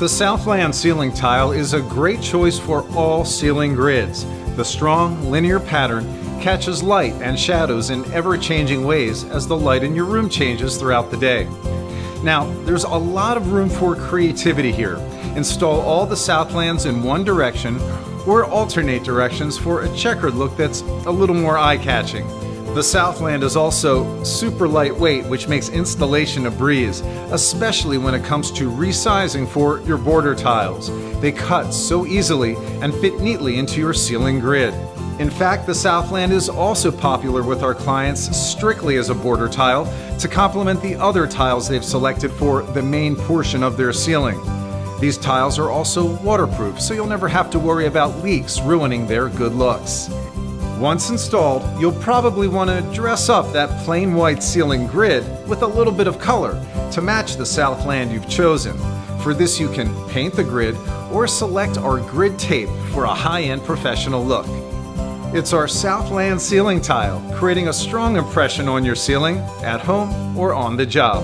The Southland ceiling tile is a great choice for all ceiling grids. The strong, linear pattern catches light and shadows in ever-changing ways as the light in your room changes throughout the day. Now, there's a lot of room for creativity here. Install all the Southlands in one direction or alternate directions for a checkered look that's a little more eye-catching. The Southland is also super lightweight, which makes installation a breeze, especially when it comes to resizing for your border tiles. They cut so easily and fit neatly into your ceiling grid. In fact, the Southland is also popular with our clients strictly as a border tile to complement the other tiles they've selected for the main portion of their ceiling. These tiles are also waterproof, so you'll never have to worry about leaks ruining their good looks. Once installed, you'll probably want to dress up that plain white ceiling grid with a little bit of color to match the Southland you've chosen. For this you can paint the grid or select our grid tape for a high-end professional look. It's our Southland ceiling tile, creating a strong impression on your ceiling, at home, or on the job.